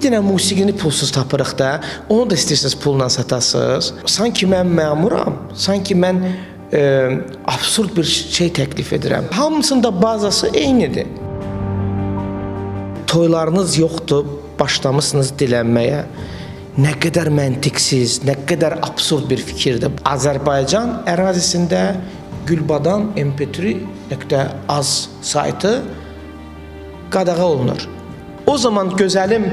bir dənə musiqini pulsuz tapırıq da, onu da istəyirsiniz pulla satasınız. Sanki mən məmuram, sanki mən e, absurd bir şey təklif edirəm. Hamısının da bazası eynidir. Toylarınız yoxdur, başlamısınız dilənməyə. Nə qədər məntiqsiz, nə qədər absurd bir fikirdir. Azərbaycan ərazisində Gülbadan mp3.az saytı qadağa olunur. O zaman gözəlim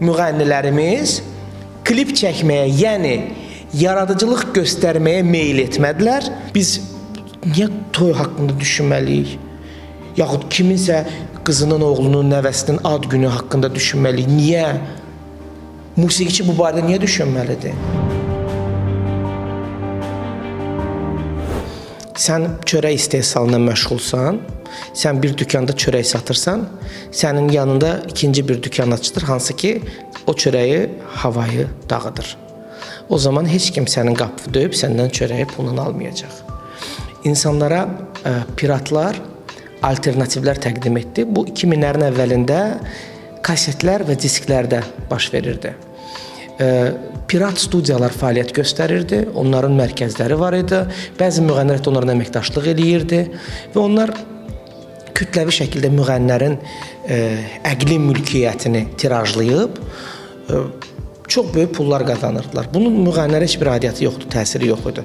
müğənnilərimiz klip çəkməyə, yəni yaradıcılıq göstərməyə meyl etmədilər. Biz niyə toy haqqında düşünməliyik? Yaxud kiminsə qızının, oğlunun, nəvəsinin ad günü haqqında düşünməliyik. Niyə? Musiqiçi bu barədə niyə düşünməlidir? Sən çörək istehsalına məşğulsan, sən bir dükanda çörək satırsan, sənin yanında ikinci bir dükan açılır, hansı ki, o çörəyi havayı dağıdır. O zaman heç kim sənin qapını döyüb səndən çörəyi pulunu almayacaq. İnsanlara ə, piratlar alternativlər təqdim etdi. Bu 2000-lərin əvvəlində kasetlər və disklərdə baş verirdi pirat studiyalar fəaliyyət göstərirdi. Onların mərkəzləri var idi. Bəzi müğənnilər onlarla əməkdaşlıq eləyirdi və onlar kütləvi şəkildə müğənnilərin əqli mülkiyyətini tirajlayıb çox böyük pullar qazanırdılar. Bunun müğənnilərə heç bir aidiyyəti yoxdur, təsiri yox idi.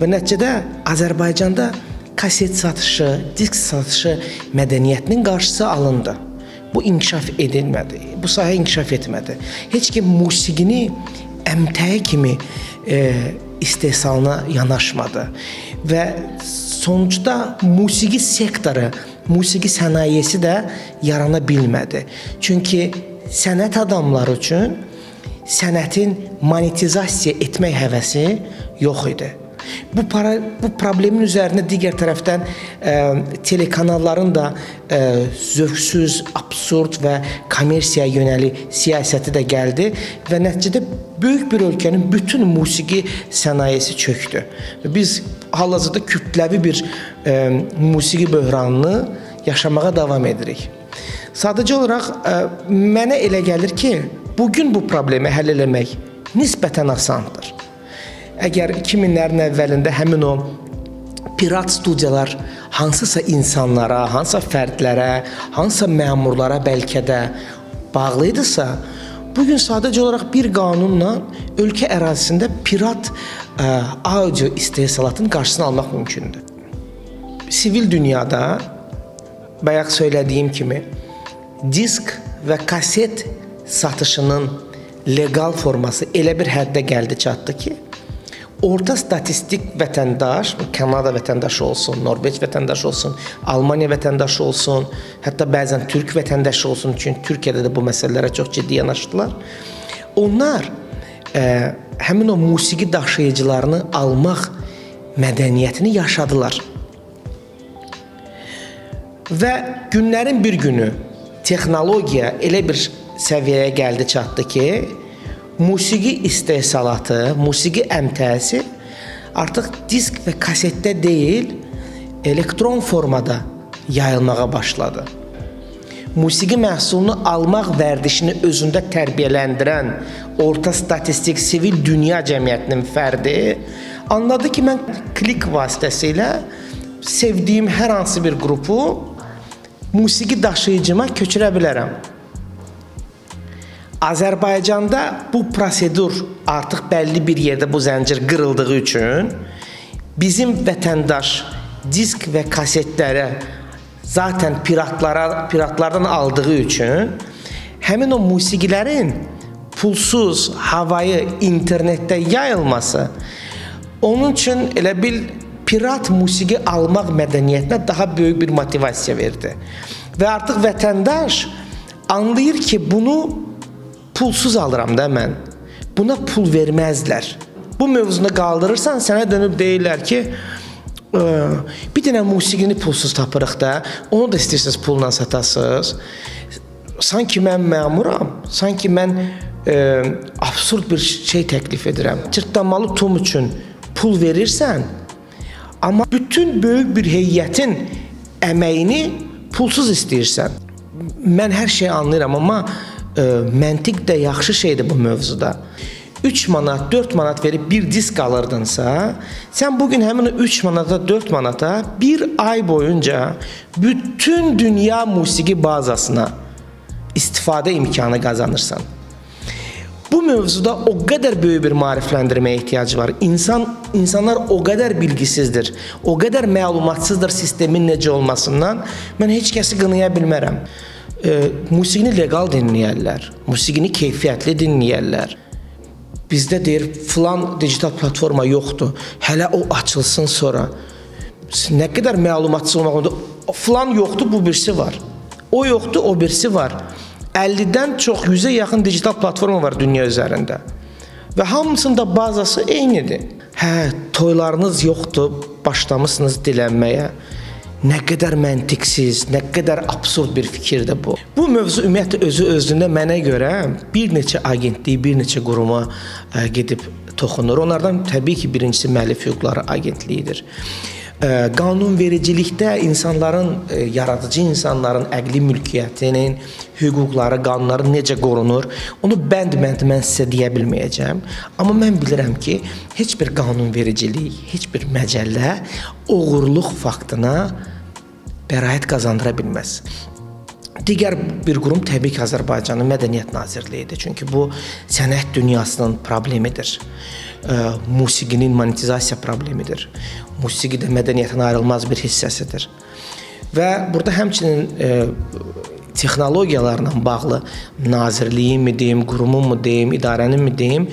Və nəticədə Azərbaycanda kaset satışı, disk satışı mədəniyyətinin qarşısı alındı. Bu inkişaf edilmədi. Bu sahə inkişaf etmədi. Heç kim musiqini əmtəyi kimi e, istehsalına yanaşmadı və sonuçda musiqi sektoru, musiqi sənayesi də yarana bilmədi. Çünki sənət adamları üçün sənətin monetizasiya etmək həvəsi yox idi. Bu para bu problemin üzərinə digər tərəfdən ə, e, telekanalların da ə, e, zövqsüz, absurd və kommersiyaya yönəlik siyasəti də gəldi və nəticədə böyük bir ölkənin bütün musiqi sənayesi çökdü. Biz hal-hazırda kütləvi bir ə, e, musiqi böhranını yaşamağa davam edirik. Sadəcə olaraq ə, mənə elə gəlir ki, bu gün bu problemi həll etmək nisbətən asandır. Əgər 2000-lərin əvvəlində həmin o pirat studiyalar hansısa insanlara, hansısa fərdlərə, hansısa məmurlara bəlkə də bağlı idisə, bu gün sadəcə olaraq bir qanunla ölkə ərazisində pirat ə, audio istehsalatının qarşısını almaq mümkündür. Sivil dünyada bayaq söylədiyim kimi disk və kaset satışının leqal forması elə bir həddə gəldi çatdı ki, orta statistik vətəndaş, Kanada vətəndaşı olsun, Norveç vətəndaşı olsun, Almaniya vətəndaşı olsun, hətta bəzən türk vətəndaşı olsun, çünki Türkiyədə də bu məsələlərə çox ciddi yanaşdılar. Onlar ə, e, həmin o musiqi daşıyıcılarını almaq mədəniyyətini yaşadılar. Və günlərin bir günü texnologiya elə bir səviyyəyə gəldi, çatdı ki, musiqi istehsalatı, musiqi əmtəsi artıq disk və kasetdə deyil, elektron formada yayılmağa başladı. Musiqi məhsulunu almaq vərdişini özündə tərbiyələndirən orta statistik sivil dünya cəmiyyətinin fərdi anladı ki, mən klik vasitəsilə sevdiyim hər hansı bir qrupu musiqi daşıyıcıma köçürə bilərəm. Azərbaycanda bu prosedur artıq bəlli bir yerdə bu zəncir qırıldığı üçün bizim vətəndaş disk və kasetlərə zaten piratlara piratlardan aldığı üçün həmin o musiqilərin pulsuz havayı internetdə yayılması onun üçün elə bil pirat musiqi almaq mədəniyyətinə daha böyük bir motivasiya verdi. Və artıq vətəndaş anlayır ki, bunu pulsuz alıram da mən. Buna pul verməzlər. Bu mövzunu qaldırırsan, sənə dönüb deyirlər ki, bir dənə musiqini pulsuz tapırıq da, onu da istəyirsiniz pulla satasınız. Sanki mən məmuram, sanki mən e, absurd bir şey təklif edirəm. Cırtdanmalı tum üçün pul verirsən, amma bütün böyük bir heyətin əməyini pulsuz istəyirsən. Mən hər şeyi anlayıram, amma ə, məntiq də yaxşı şeydir bu mövzuda. 3 manat, 4 manat verib bir disk alırdınsa, sən bu gün həmin o 3 manata, 4 manata bir ay boyunca bütün dünya musiqi bazasına istifadə imkanı qazanırsan. Bu mövzuda o qədər böyük bir maarifləndirməyə ehtiyac var. İnsan insanlar o qədər bilgisizdir, o qədər məlumatsızdır sistemin necə olmasından. Mən heç kəsi qınaya bilmərəm. Musiqini leqal dinləyərlər, musiqini keyfiyyətli dinləyərlər. Bizdə deyir, filan digital platforma yoxdur. Hələ o açılsın sonra. Nə qədər məlumatsız olmaq onda filan yoxdur, bu birisi var. O yoxdur, o birisi var. 50-dən çox 100-ə yaxın digital platforma var dünya üzərində. Və hamısında bazası eynidir. Hə, toylarınız yoxdur, başlamısınız dilənməyə. Nə qədər məntiqsiz, nə qədər absurd bir fikirdir bu. Bu mövzu ümumiyyətlə özü özündə mənə görə bir neçə agentlik, bir neçə quruma ə, gedib toxunur. Onlardan təbii ki, birincisi Müəllif Hüquqları Agentliyidir qanunvericilikdə insanların yaradıcı insanların əqli mülkiyyətinin, hüquqları, qanunları necə qorunur, onu bənd-bənd mən sizə deyə bilməyəcəm. Amma mən bilirəm ki, heç bir qanunvericilik, heç bir məcəllə oğurluq faktına bəraət qazandıra bilməz. Digər bir qurum təbii ki, Azərbaycanın Mədəniyyət Nazirliyidir. Çünki bu sənət dünyasının problemidir. Ə, musiqinin monetizasiya problemidir musiqi də mədəniyyətin ayrılmaz bir hissəsidir. Və burada həmçinin e, texnologiyalarla bağlı nazirliyin mi deyim, qurumun mu deyim, idarənin mi deyim,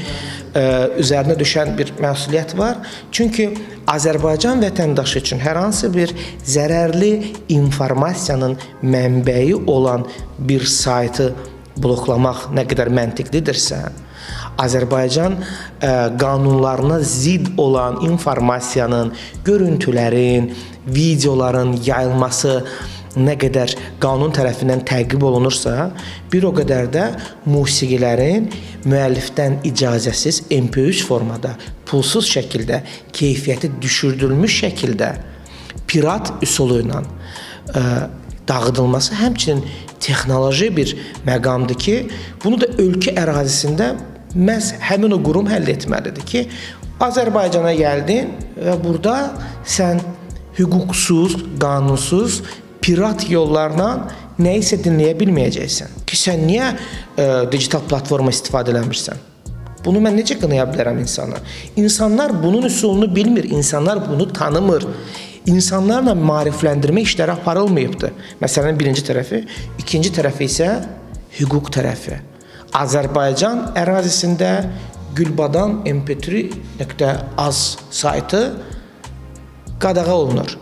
ə, üzərinə düşən bir məsuliyyət var. Çünki Azərbaycan vətəndaşı üçün hər hansı bir zərərli informasiyanın mənbəyi olan bir saytı bloklamaq nə qədər məntiqlidirsə, Azərbaycan ə, e, qanunlarına zidd olan informasiyanın, görüntülərin, videoların yayılması nə qədər qanun tərəfindən təqib olunursa, bir o qədər də musiqilərin müəllifdən icazəsiz MP3 formada, pulsuz şəkildə, keyfiyyəti düşürdülmüş şəkildə pirat üsulu ilə ə, dağıdılması həmçinin texnoloji bir məqamdır ki, bunu da ölkə ərazisində məhz həmin o qurum həll etməlidir ki, Azərbaycana gəldin və burada sən hüquqsuz, qanunsuz, pirat yollarla nə isə dinləyə bilməyəcəksən. Ki sən niyə e, digital platforma istifadə eləmirsən? Bunu mən necə qınaya bilərəm insana? İnsanlar bunun üsulunu bilmir, insanlar bunu tanımır. İnsanlarla maarifləndirmə işləri aparılmayıbdı. Məsələnin birinci tərəfi, ikinci tərəfi isə hüquq tərəfi. Azərbaycan ərazisində Gülbadan mp3.az saytı qadağa olunur,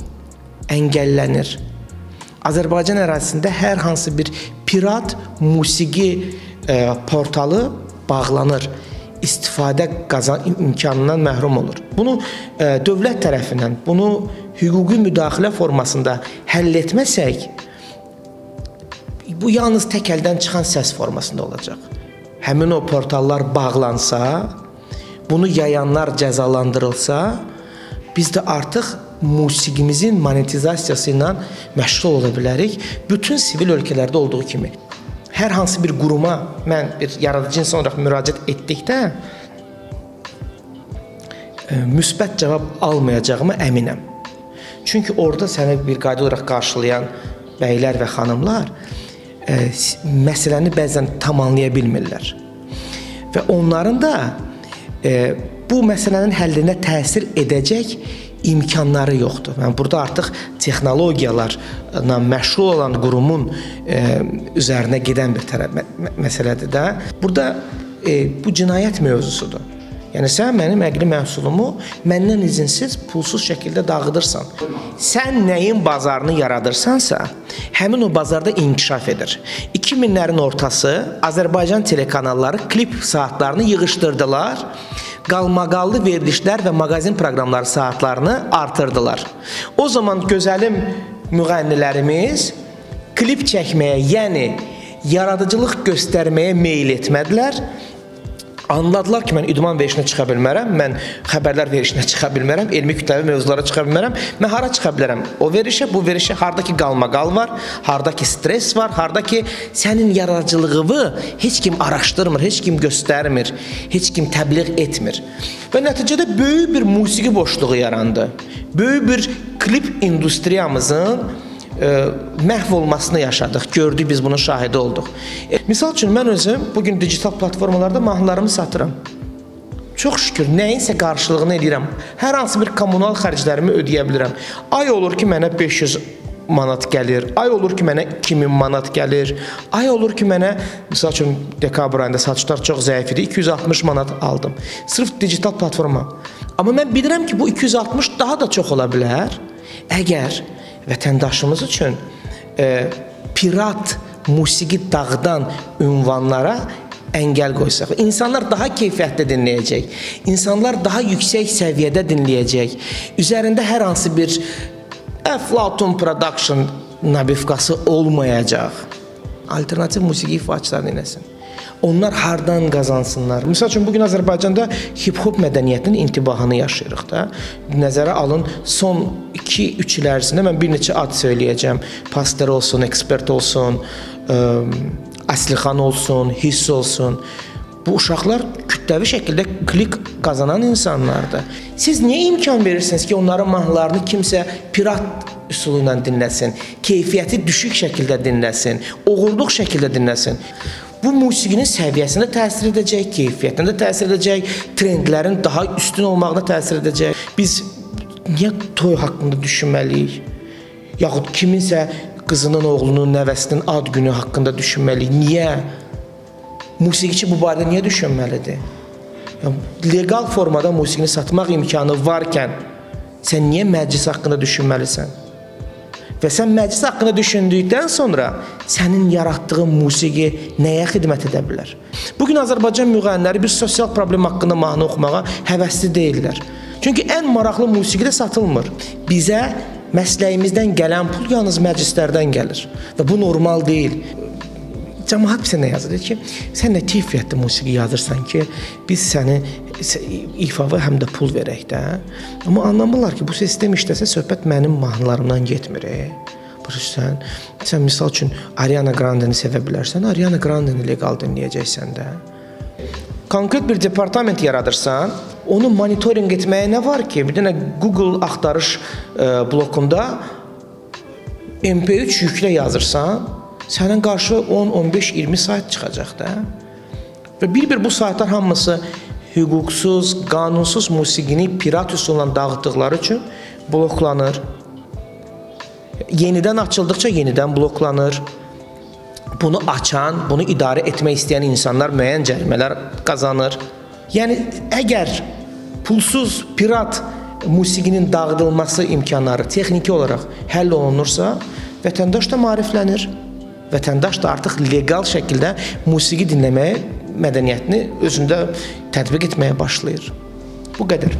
əngəllənir. Azərbaycan ərazisində hər hansı bir pirat musiqi e, portalı bağlanır istifadə qazan imkanından məhrum olur. Bunu e, dövlət tərəfindən, bunu hüquqi müdaxilə formasında həll etməsək, bu yalnız tək əldən çıxan səs formasında olacaq həmin o portallar bağlansa, bunu yayanlar cəzalandırılsa, biz də artıq musiqimizin monetizasiyası ilə məşğul ola bilərik. Bütün sivil ölkələrdə olduğu kimi. Hər hansı bir quruma mən bir yaradıcı insan olaraq müraciət etdikdə e, müsbət cavab almayacağıma əminəm. Çünki orada səni bir qayda olaraq qarşılayan bəylər və xanımlar ə, məsələni bəzən tam anlaya bilmirlər. Və onların da ə, bu məsələnin həllinə təsir edəcək imkanları yoxdur. Yəni burada artıq texnologiyalarla məşğul olan qurumun ə, üzərinə gedən bir tərəf mə məsələdir də. Burada ə, bu cinayət mövzusudur. Yəni sən mənim əqli məhsulumu məndən izinsiz, pulsuz şəkildə dağıdırsan. Sən nəyin bazarını yaradırsansa, həmin o bazarda inkişaf edir. 2000-lərin ortası Azərbaycan telekanalları klip saatlarını yığışdırdılar. Qalmaqallı verilişlər və mağazin proqramları saatlarını artırdılar. O zaman gözəlim müğənnilərimiz klip çəkməyə, yəni yaradıcılıq göstərməyə meyl etmədilər Anladılar ki mən idman verişinə çıxa bilmərəm, mən xəbərlər verişinə çıxa bilmərəm, elmi kütləvi mövzulara çıxa bilmərəm. Mən hara çıxa bilərəm? O verişə, bu verişə harda ki qalmaqal var, harda ki stress var, harda ki sənin yaradıcılığını heç kim araşdırmır, heç kim göstərmir, heç kim təbliğ etmir. Və nəticədə böyük bir musiqi boşluğu yarandı. Böyük bir klip industriyamızın məhv olmasını yaşadıq. Gördük biz bunun şahidi olduq. E, misal üçün mən özüm bu gün digital platformalarda mahnılarımı satıram. Çox şükür nəyinsə qarşılığını edirəm. Hər hansı bir kommunal xərclərimi ödəyə bilirəm. Ay olur ki, mənə 500 manat gəlir. Ay olur ki, mənə 2000 manat gəlir. Ay olur ki, mənə məsəl üçün dekabr ayında satışlar çox zəif idi. 260 manat aldım. Sırf digital platforma. Amma mən bilirəm ki, bu 260 daha da çox ola bilər. Əgər vətəndaşımız üçün e, pirat musiqi dağıdan ünvanlara əngəl qoysaq, insanlar daha keyfiyyətli dinləyəcək. İnsanlar daha yüksək səviyyədə dinləyəcək. Üzərində hər hansı bir Aflatun Production nabivkası olmayacaq. Alternativ musiqi ifaçıları nəsin? Onlar hardan qazansınlar? Məsəl üçün bu gün Azərbaycanda hip-hop mədəniyyətinin intibahını yaşayırıq da. Nəzərə alın, son 2-3 il ərzində mən bir neçə ad söyləyəcəm. Pastor olsun, ekspert olsun, ə, Əslixan olsun, Hiss olsun. Bu uşaqlar kütləvi şəkildə klik qazanan insanlardır. Siz niyə imkan verirsiniz ki, onların mahnılarını kimsə pirat üsulu ilə dinləsin, keyfiyyəti düşük şəkildə dinləsin, oğurluq şəkildə dinləsin? Bu musiqinin səviyyəsinə təsir edəcək, keyfiyyətinə də təsir edəcək, trendlərin daha üstün olmağına təsir edəcək. Biz niyə toy haqqında düşünməliyik? Yaxud kiminsə qızının, oğlunun, nəvəsinin ad günü haqqında düşünməliyik. Niyə? Musiqiçi bu barədə niyə düşünməlidir? Leqal formada musiqini satmaq imkanı varkən sən niyə məclis haqqında düşünməlisən? Və sən məclis haqqında düşündükdən sonra sənin yaratdığın musiqi nəyə xidmət edə bilər? Bu gün Azərbaycan müğənniləri bir sosial problem haqqında mahnı oxumağa həvəsli deyillər. Çünki ən maraqlı musiqi də satılmır. Bizə məsləyimizdən gələn pul yalnız məclislərdən gəlir və bu normal deyil. Cəmaət bizə nə yazır ki, sən nə keyfiyyətli musiqi yazırsan ki, biz səni ifava həm də pul verək də. Amma anlamırlar ki, bu sistem işləsə söhbət mənim mahnılarımdan getmir. Başa sən misal üçün Ariana Grande-ni sevə bilərsən, Ariana Grande-ni leqal dinləyəcəksən də. Konkret bir departament yaradırsan, onu monitorinq etməyə nə var ki? Bir dənə Google axtarış ə, blokunda MP3 yüklə yazırsan, sənin qarşı 10, 15, 20 sayt çıxacaq da. Və bir-bir bu saytlar hamısı hüquqsuz, qanunsuz musiqini pirat üsulla dağıtdıqları üçün bloklanır. Yenidən açıldıqca yenidən bloklanır. Bunu açan, bunu idarə etmək istəyən insanlar müəyyən cərimələr qazanır. Yəni əgər pulsuz pirat musiqinin dağıdılması imkanları texniki olaraq həll olunursa, vətəndaş da maariflənir. Vətəndaş da artıq leqal şəkildə musiqi dinləməyə mədəniyyətini özündə tətbiq etməyə başlayır. Bu qədər.